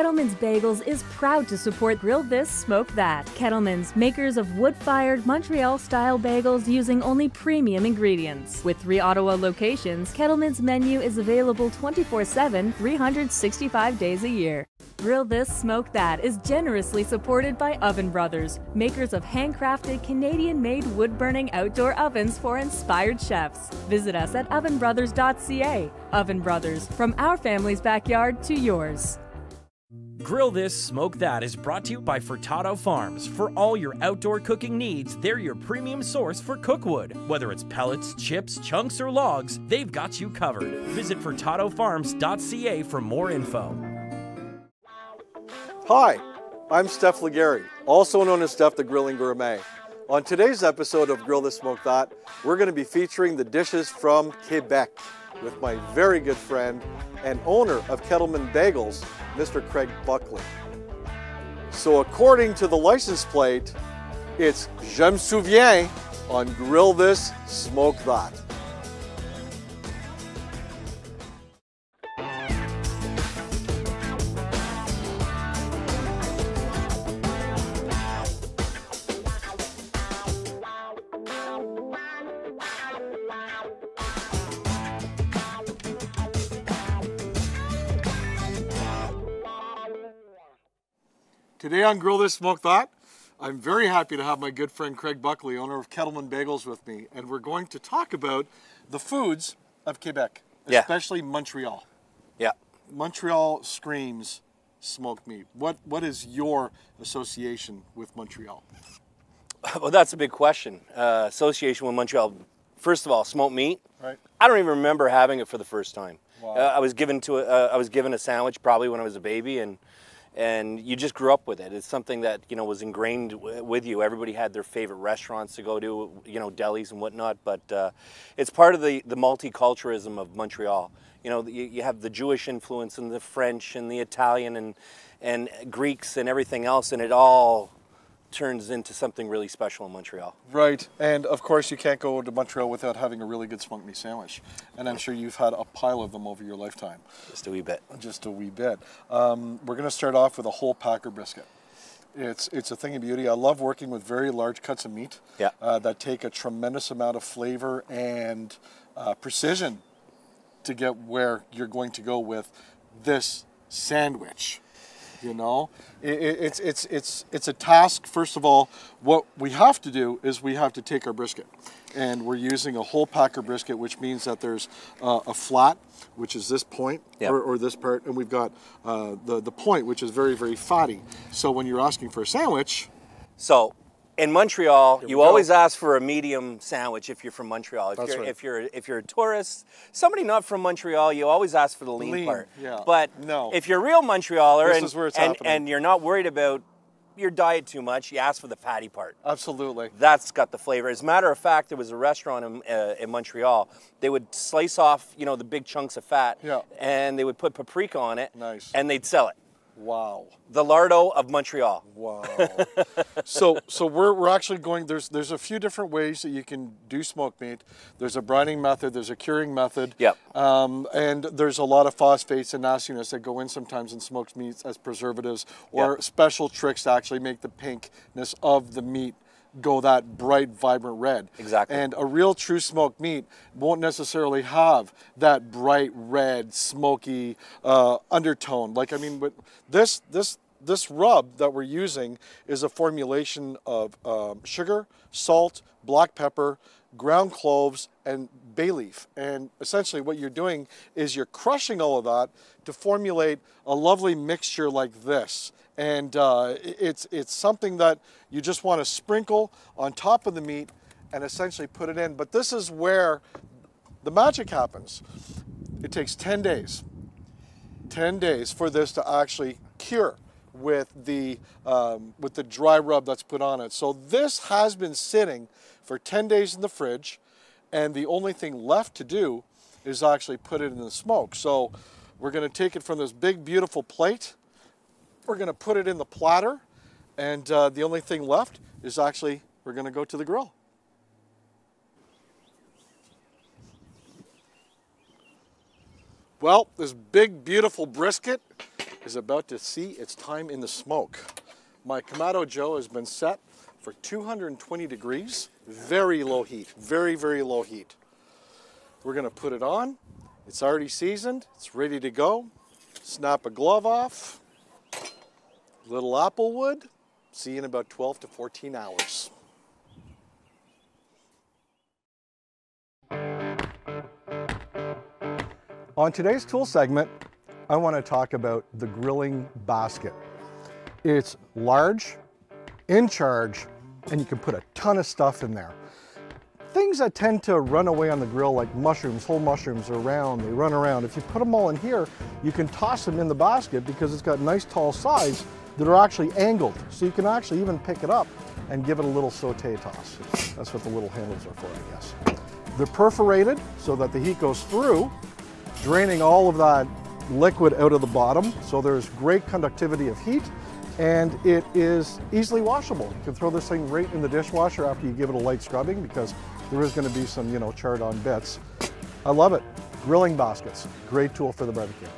Kettleman's Bagels is proud to support Grill This, Smoke That. Kettleman's, makers of wood fired Montreal style bagels using only premium ingredients. With three Ottawa locations, Kettleman's menu is available 24 7, 365 days a year. Grill This, Smoke That is generously supported by Oven Brothers, makers of handcrafted Canadian made wood burning outdoor ovens for inspired chefs. Visit us at ovenbrothers.ca. Oven Brothers, from our family's backyard to yours. Grill This, Smoke That is brought to you by Furtado Farms. For all your outdoor cooking needs, they're your premium source for cookwood. Whether it's pellets, chips, chunks, or logs, they've got you covered. Visit furtadofarms.ca for more info. Hi, I'm Steph Legari, also known as Steph the Grilling Gourmet. On today's episode of Grill This Smoke That, we're going to be featuring the dishes from Quebec with my very good friend and owner of Kettleman Bagels, Mr. Craig Buckley. So according to the license plate, it's Je me souviens on Grill This, Smoke That. Today on Grill This Smoke That, I'm very happy to have my good friend Craig Buckley, owner of Kettleman Bagels, with me, and we're going to talk about the foods of Quebec, Yeah. especially Montreal. Yeah. Montreal screams smoked meat. What what is your association with Montreal? Well, that's a big question. Uh, association with Montreal. First of all, smoked meat. Right. I don't even remember having it for the first time. Wow. Uh, I was given to a, uh, I was given a sandwich probably when I was a baby, and and you just grew up with it. It's something that you know was ingrained with you. Everybody had their favorite restaurants to go to, you know, delis and whatnot. But uh, it's part of the the multiculturalism of Montreal. You know, you, you have the Jewish influence and the French and the Italian and and Greeks and everything else, and it all turns into something really special in Montreal. Right, and of course you can't go to Montreal without having a really good smoked meat sandwich, and I'm sure you've had a pile of them over your lifetime. Just a wee bit. Just a wee bit. Um, we're going to start off with a whole packer brisket. It's it's a thing of beauty. I love working with very large cuts of meat Yeah. uh, that take a tremendous amount of flavor and uh, precision to get where you're going to go with this sandwich. You know, it, it, it's it's it's it's a task. First of all, what we have to do is we have to take our brisket, and we're using a whole packer brisket, which means that there's uh, a flat, which is this point, Yep. or, or this part, and we've got uh, the the point, which is very very fatty. So when you're asking for a sandwich, So, in Montreal, you go. always ask for a medium sandwich if you're from Montreal. If That's you're right. if you're if you're a tourist, somebody not from Montreal, you always ask for the lean, Lean, part. yeah. But No. if you're a real Montrealer and, is where it's and, and you're not worried about your diet too much, you ask for the fatty part. absolutely. That's got the flavor. As a matter of fact, there was a restaurant in, uh, in Montreal. They would slice off, you know, the big chunks of fat, Yeah. and they would put paprika on it, Nice. and they'd sell it. Wow. The lardo of Montreal. Wow. so so we're, we're actually going there's there's a few different ways that you can do smoked meat. There's a brining method, there's a curing method. Yep. Um, and there's a lot of phosphates and nastiness that go in sometimes in smoked meats as preservatives or Yep. special tricks to actually make the pinkness of the meat go that bright, vibrant red. Exactly. And a real true smoked meat won't necessarily have that bright red, smoky uh, undertone. Like I mean, but this this this rub that we're using is a formulation of um, sugar, salt, black pepper, ground cloves, and bay leaf. And essentially, what you're doing is you're crushing all of that to formulate a lovely mixture like this. And uh, it's it's something that you just want to sprinkle on top of the meat and essentially put it in. But this is where the magic happens. It takes 10 days. 10 days for this to actually cure with the um, with the dry rub that's put on it. So this has been sitting for 10 days in the fridge and the only thing left to do is actually put it in the smoke. So we're going to take it from this big beautiful plate. We're going to put it in the platter and uh, the only thing left is actually we're going to go to the grill. Well, this big, beautiful brisket is about to see its time in the smoke. My Kamado Joe has been set for 220 degrees, very low heat, very, very low heat. We're gonna put it on. It's already seasoned, it's ready to go. Snap a glove off, little apple wood. See you in about 12 to 14 hours. On today's tool segment, I want to talk about the grilling basket. It's large, in charge, and you can put a ton of stuff in there. Things that tend to run away on the grill like mushrooms, whole mushrooms are round, they run around. If you put them all in here, you can toss them in the basket because it's got nice tall sides that are actually angled. So you can actually even pick it up and give it a little saute toss. That's what the little handles are for, I guess. They're perforated so that the heat goes through draining all of that liquid out of the bottom. So there's great conductivity of heat and it is easily washable. You can throw this thing right in the dishwasher after you give it a light scrubbing because there is going to be some, you know, charred on bits. I love it. Grilling baskets, great tool for the barbecue.